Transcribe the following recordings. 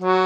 Mm-hmm.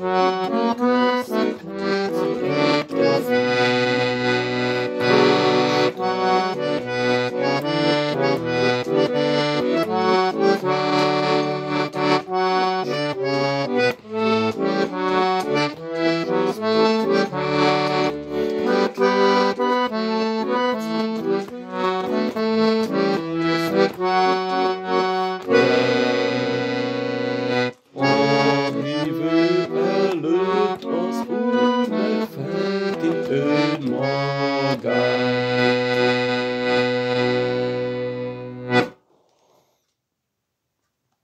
Og urettferdig ødmaga.